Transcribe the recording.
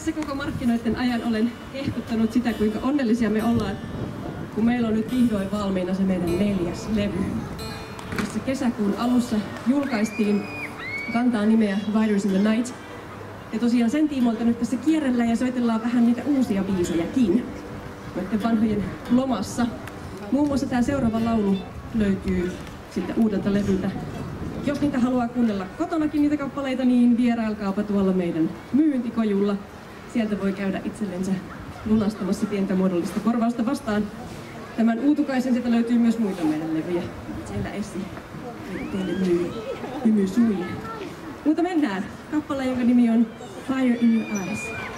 tässä koko markkinoiden ajan olen ehkuttanut sitä, kuinka onnellisia me ollaan, kun meillä on nyt vihdoin valmiina se meidän neljäs levy. Jossa kesäkuun alussa julkaistiin kantaa nimeä Riders in the Night. Ja tosiaan sen tiimoilta nyt tässä kierrellään ja soitellaan vähän niitä uusia biisojakin noiden vanhojen lomassa. Muun muassa tämä seuraava laulu löytyy siltä uudelta levyltä. Jos niitä haluaa kuunnella kotonakin niitä kappaleita, niin vierailkaapa tuolla meidän myyntikojulla. Sieltä voi käydä itsellensä lunastamassa pientä muodollista korvausta vastaan. Tämän uutukaisen sieltä löytyy myös muita meidän levyjä. Siellä Essi teille myy, hymy suin. Mutta mennään. Kappale, jonka nimi on Fire in Your Eyes.